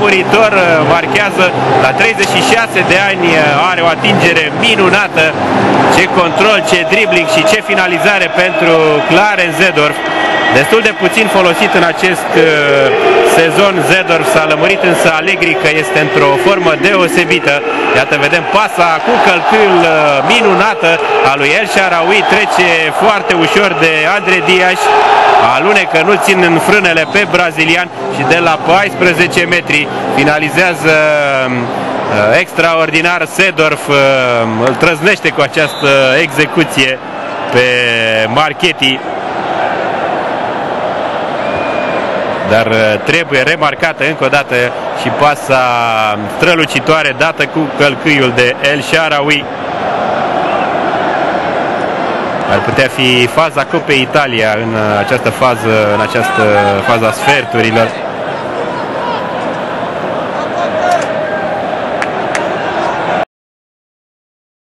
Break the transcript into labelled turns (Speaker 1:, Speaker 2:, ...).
Speaker 1: uluitor, marchează la 36 de ani, are o atingere minunată, ce control, ce dribbling și ce finalizare pentru Clarence Zedorf. Destul de puțin folosit în acest uh, sezon Zedorf s-a lămurit însă Allegri că este într-o formă deosebită. Iată, vedem pasa cu călcâiul uh, minunată a lui El Sharawi, trece foarte ușor de Andre Dias, alunecă, nu țin în frânele pe brazilian și de la 14 metri finalizează uh, extraordinar Sedorf, îl trăznește cu această execuție pe Marchetti. dar uh, trebuie remarcată încă o dată și pasa strălucitoare dată cu călcâiul de El Sharawi. Ar putea fi faza Copei Italia în uh, această fază, în această faza sferturilor.